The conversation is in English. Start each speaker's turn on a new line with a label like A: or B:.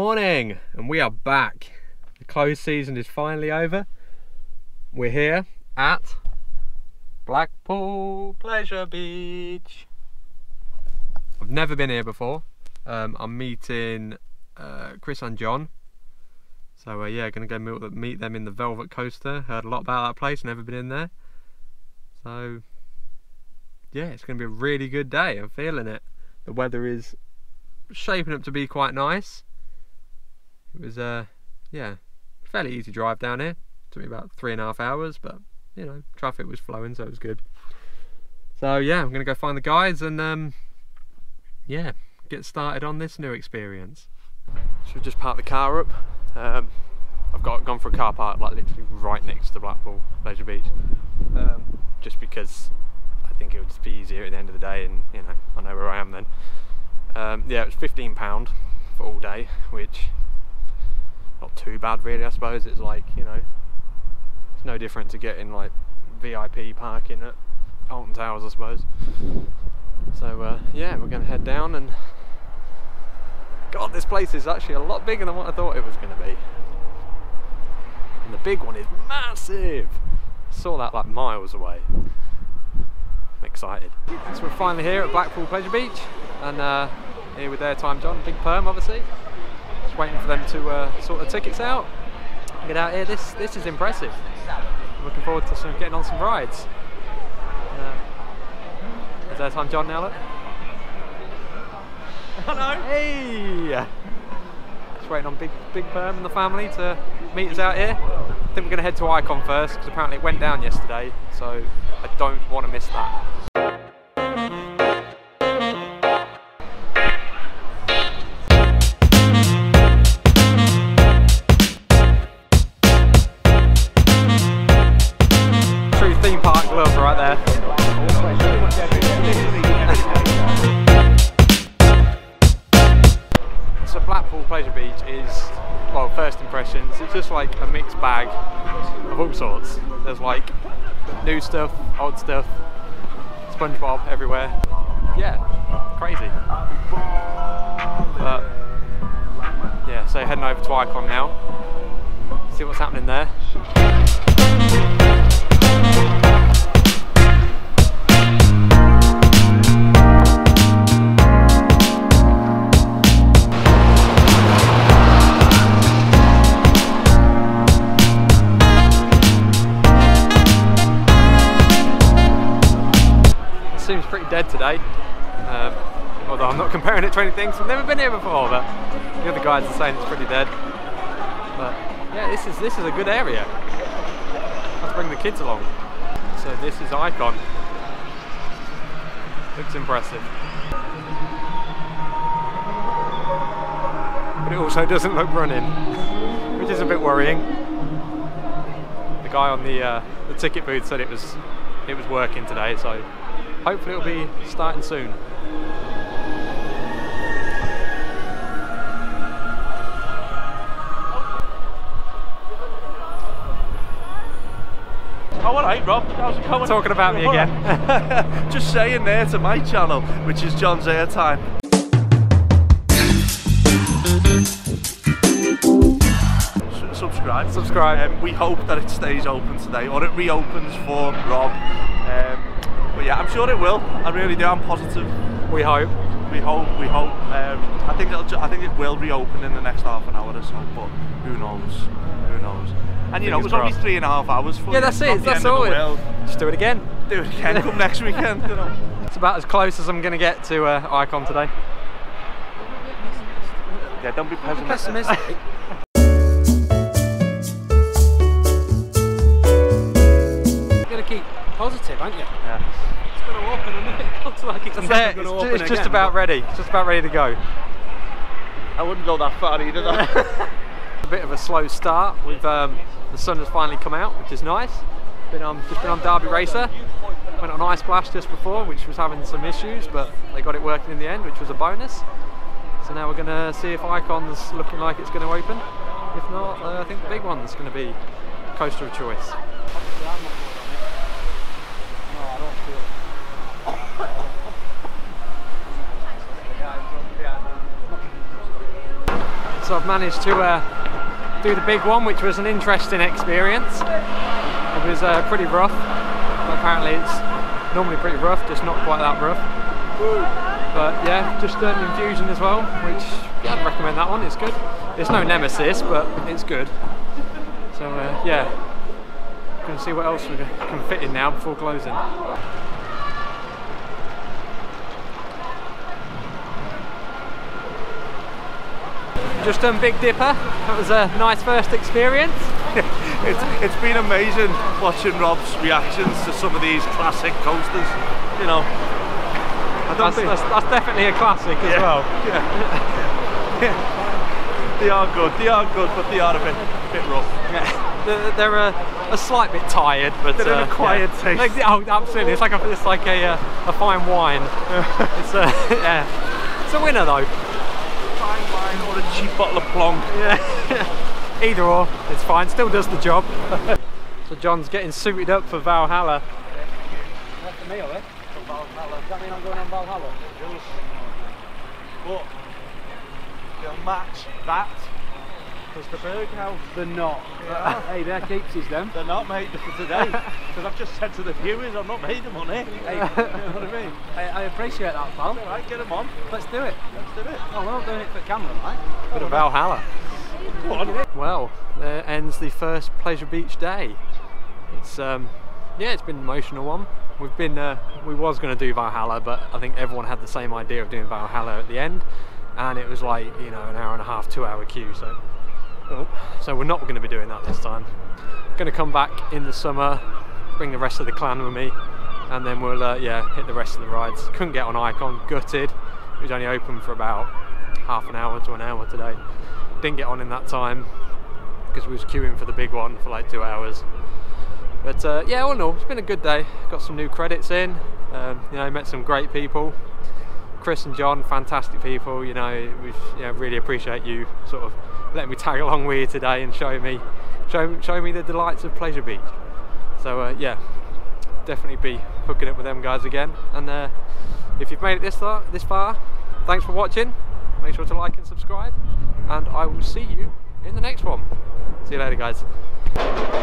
A: morning and we are back. The closed season is finally over. We're here at blackpool pleasure beach. I've never been here before. Um, i'm meeting uh, chris and john. So uh, yeah gonna go meet, meet them in the velvet coaster. Heard a lot about that place never been in there. So yeah it's gonna be a really good day. I'm feeling it. The weather is shaping up to be quite nice it was uh yeah fairly easy drive down here. Took me about three and a half hours but you know traffic was flowing so it was good. So yeah i'm gonna go find the guides and um yeah get started on this new experience. Should just park the car up. Um i've got gone for a car park like literally right next to blackpool pleasure beach. Um, just because i think it would just be easier at the end of the day and you know i know where i am then. Um, yeah it was 15 pound for all day which not too bad really I suppose. It's like you know it's no different to getting like VIP parking at Alton Towers I suppose. So uh, yeah we're gonna head down and God this place is actually a lot bigger than what I thought it was gonna be. And the big one is massive. I saw that like miles away. I'm excited. So we're finally here at Blackpool Pleasure Beach and uh, here with Airtime John Big Perm obviously waiting for them to uh, sort the tickets out. Get out here. This this is impressive. Looking forward to some, getting on some rides. Uh, is there time, John Nellett?
B: Hello.
A: Hey. Just waiting on Big Big Perm and the family to meet us out here. I think we're going to head to Icon first because apparently it went down yesterday, so I don't want to miss that. It's just like a mixed bag of all sorts. There's like new stuff, old stuff, SpongeBob everywhere. Yeah, crazy. But yeah, so heading over to Icon now. See what's happening there. Dead today. Um, although I'm not comparing it to anything, so I've never been here before, but the other guys are saying it's pretty dead. But yeah, this is this is a good area. Let's bring the kids along. So this is Icon. Looks impressive. But it also doesn't look running, which is a bit worrying. The guy on the uh, the ticket booth said it was it was working today, so hopefully it'll be starting soon.
B: Oh, all right, Rob. How's it going?
A: Talking about me again.
B: Just saying there to my channel, which is John's Airtime. subscribe.
A: Subscribe.
B: Um, we hope that it stays open today, or it reopens for Rob. Um, I'm sure it will. I really do. I'm positive.
A: We hope.
B: We hope. We hope. Um, I think it'll. I think it will reopen in the next half an hour or so. But who knows? Who knows? And you know, it was only three and a half hours. For
A: yeah, that's it. That's all. Just do it again.
B: Do it again. Come next weekend. You know.
A: It's about as close as I'm going to get to uh, Icon today.
B: Yeah, don't be pessimistic.
A: positive, aren't you?
B: Yeah.
A: It's going to open, and it looks like it's, never going to open It's just again, about ready. It's just about ready to go.
B: I wouldn't go that far either.
A: a bit of a slow start. With um, the sun has finally come out, which is nice. Been on, just been on Derby Racer. Went on Ice Blast just before, which was having some issues, but they got it working in the end, which was a bonus. So now we're going to see if Icon's looking like it's going to open. If not, uh, I think the big one's going to be coaster of choice. So I've managed to uh, do the big one, which was an interesting experience. It was uh, pretty rough, but apparently it's normally pretty rough, just not quite that rough. But yeah, just done infusion as well, which yeah, I'd recommend that one. It's good. It's no nemesis, but it's good. So uh, yeah, gonna see what else we can fit in now before closing. Just done Big Dipper. That was a nice first experience.
B: it's, it's been amazing watching Rob's reactions to some of these classic coasters. You know,
A: that's, that's, that's, definitely a classic as
B: yeah.
A: well.
B: Yeah. they are good. They are good, but they are a bit, bit rough.
A: Yeah. They're, they're a, a, slight bit tired, but
B: they're
A: uh,
B: an acquired
A: yeah.
B: taste.
A: Like, oh, absolutely. It's like a, it's like a, uh, a fine wine. it's a, yeah. It's a winner though.
B: Or a cheap bottle of plonk.
A: Yeah. Either or, it's fine. Still does the job. so John's getting suited up for Valhalla.
C: That's the meal, eh? Valhalla. Does that mean I'm going on Valhalla?
B: Yes. But they'll match that. Because the Berghaus,
C: they're not.
B: Yeah.
C: hey, they're keepsies them.
B: They're not made for today. Because I've just said to the viewers, I've not made them on it.
C: Hey, you know what I mean? I, I appreciate that, pal.
B: Alright, get them on.
C: Let's do it.
B: Let's do it.
C: Oh, we're not doing it for camera, right?
A: Bit of Valhalla.
B: Go on.
A: Well, there ends the first Pleasure Beach day. It's um, yeah, it's been an emotional one. We've been, uh, we was going to do Valhalla, but I think everyone had the same idea of doing Valhalla at the end, and it was like you know an hour and a half, two hour queue. So, oh, so we're not going to be doing that this time. Going to come back in the summer, bring the rest of the clan with me, and then we'll uh, yeah hit the rest of the rides. Couldn't get on Icon, gutted. It was only open for about half an hour to an hour today. Didn't get on in that time because we was queuing for the big one for like two hours. But uh, yeah, all in all, it's been a good day. Got some new credits in. Um, you know, met some great people. Chris and John, fantastic people. You know, we you really appreciate you sort of letting me tag along with you today and showing me, showing, showing me the delights of Pleasure Beach. So uh, yeah, definitely be hooking up with them guys again. And uh, if you've made it this far, this far, thanks for watching. Make sure to like and subscribe, and I will see you in the next one. See you later, guys.